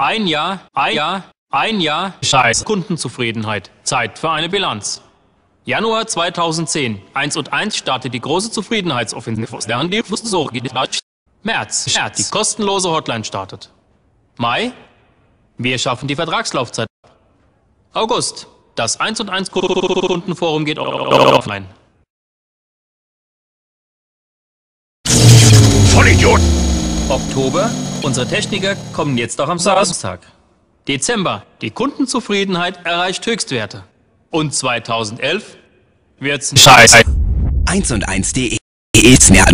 Ein Jahr, ein Jahr, ein Jahr. Scheiß. Kundenzufriedenheit. Zeit für eine Bilanz. Januar 2010. 1 und 1 startet die große Zufriedenheitsoffensive. März. März. Die kostenlose Hotline startet. Mai. Wir schaffen die Vertragslaufzeit. August. Das 1 und 1 Kundenforum geht offline. Vollidiot! Oktober. Unsere Techniker kommen jetzt auch am Samstag. Dezember. Die Kundenzufriedenheit erreicht Höchstwerte. Und 2011 wird's Scheiße. 1 und 1.de ist mehr